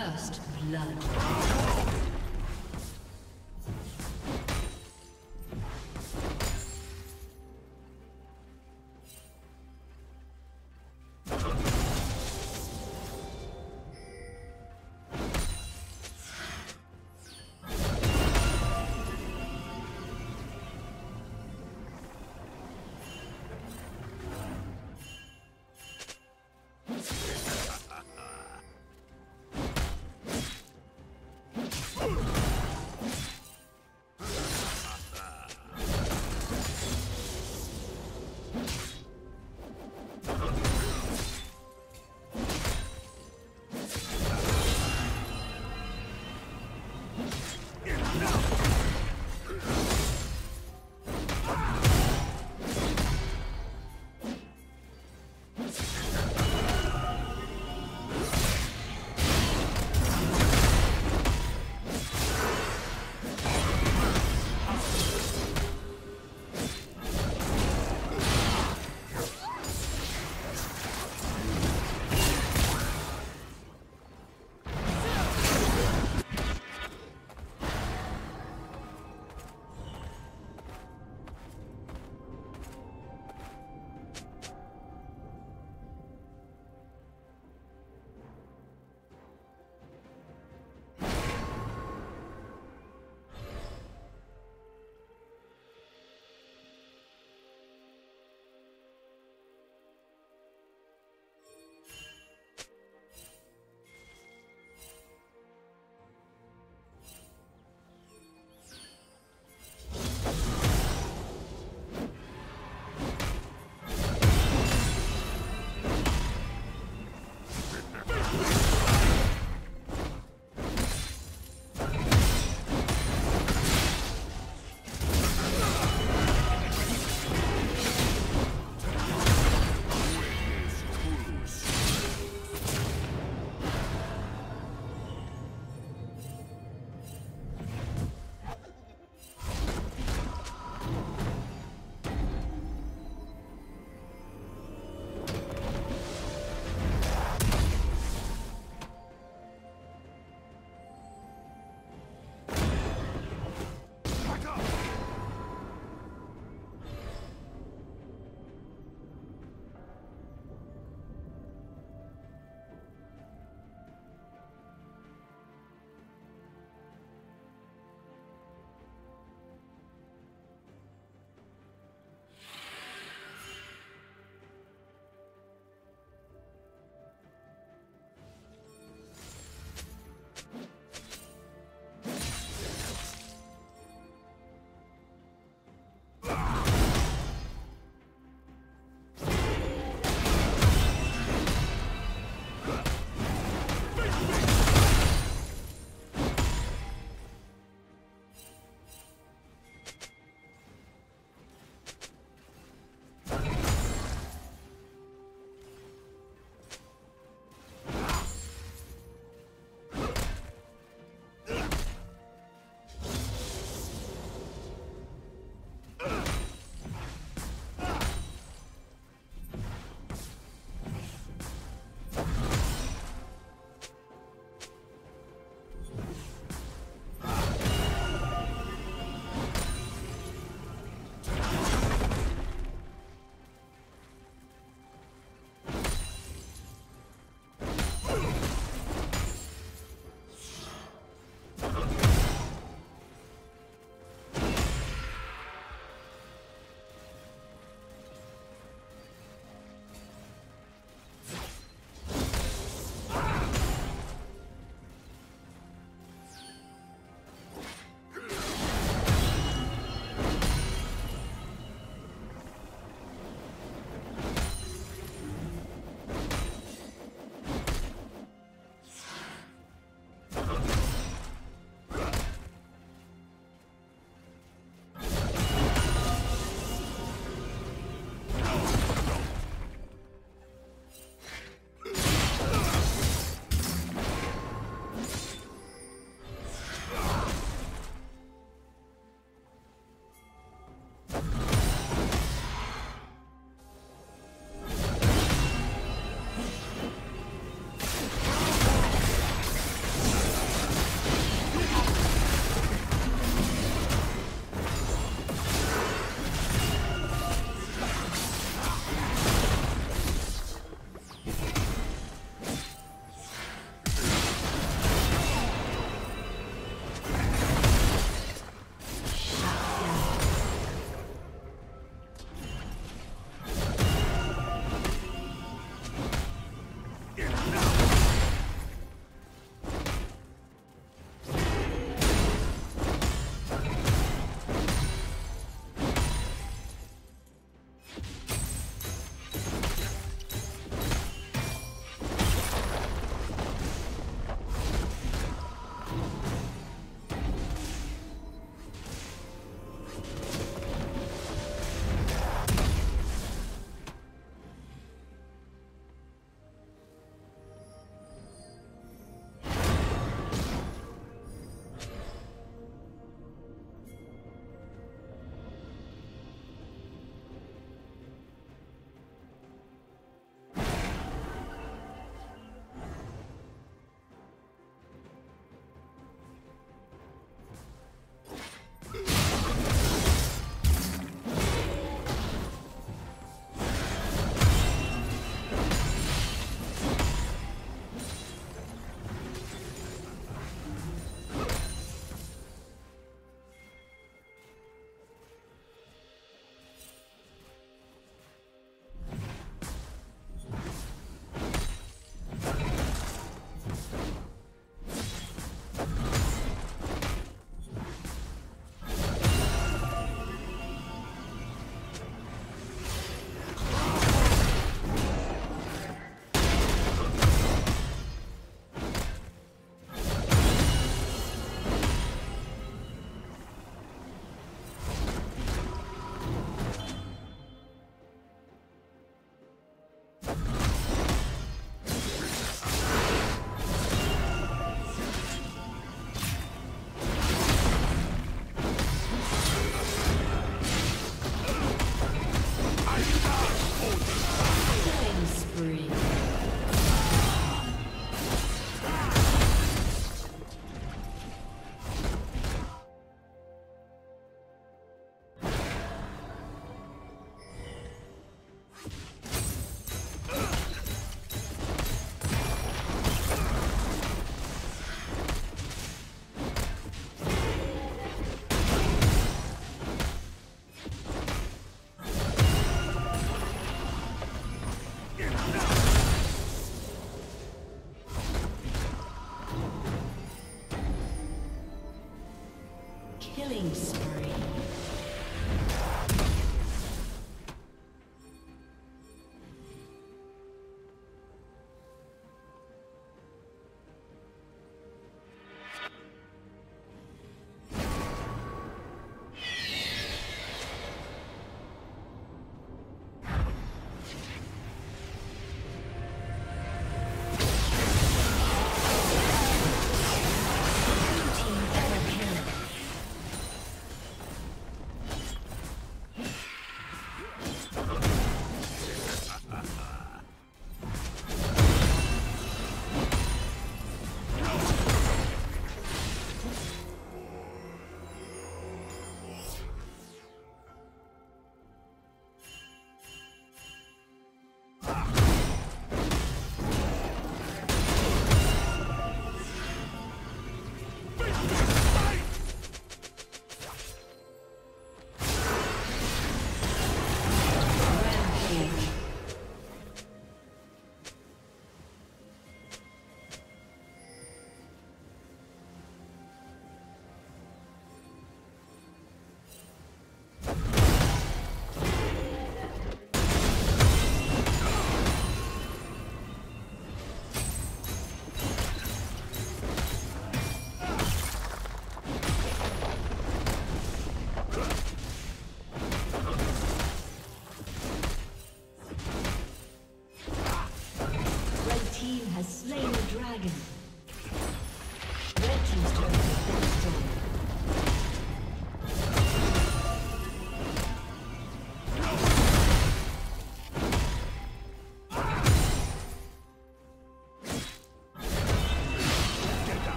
First blood.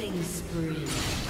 Killing spree.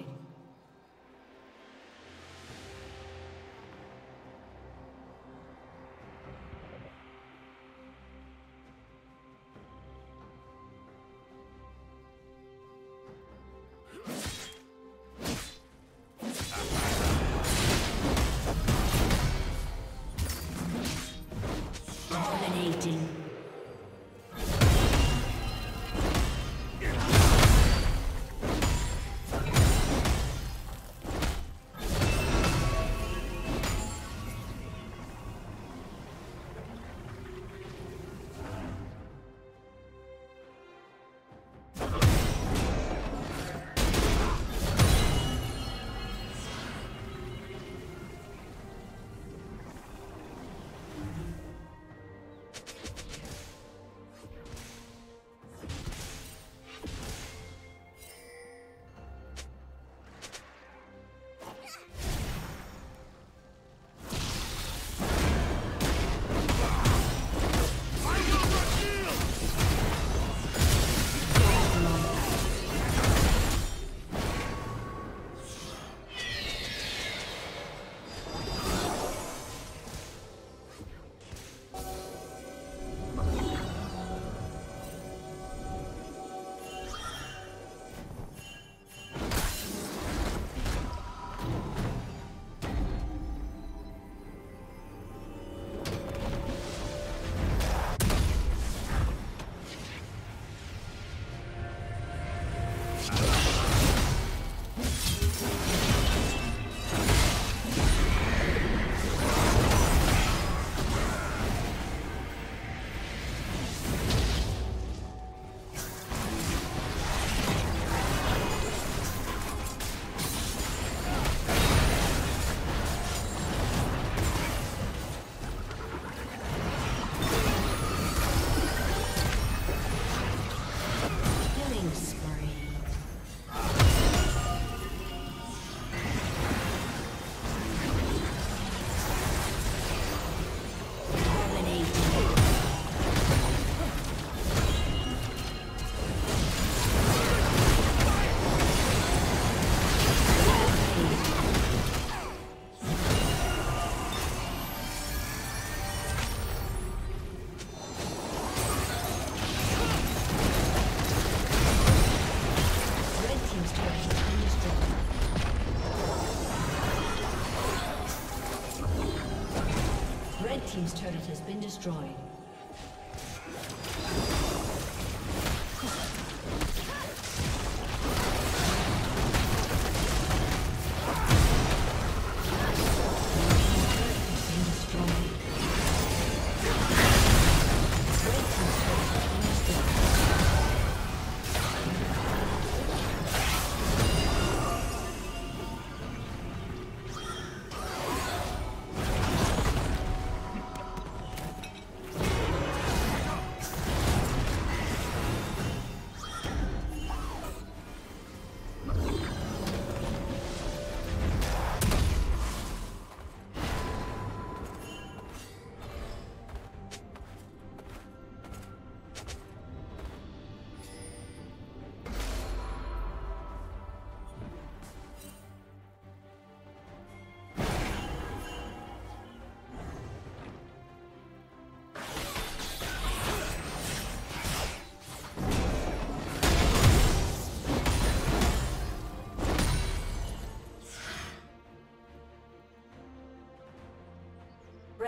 Destroyed.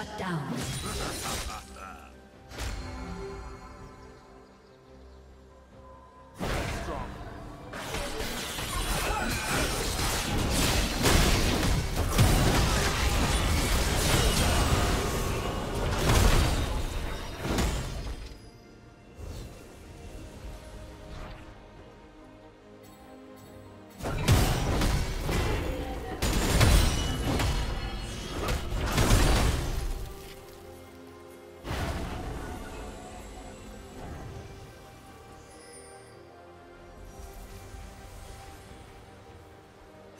Shut down.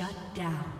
Shut down.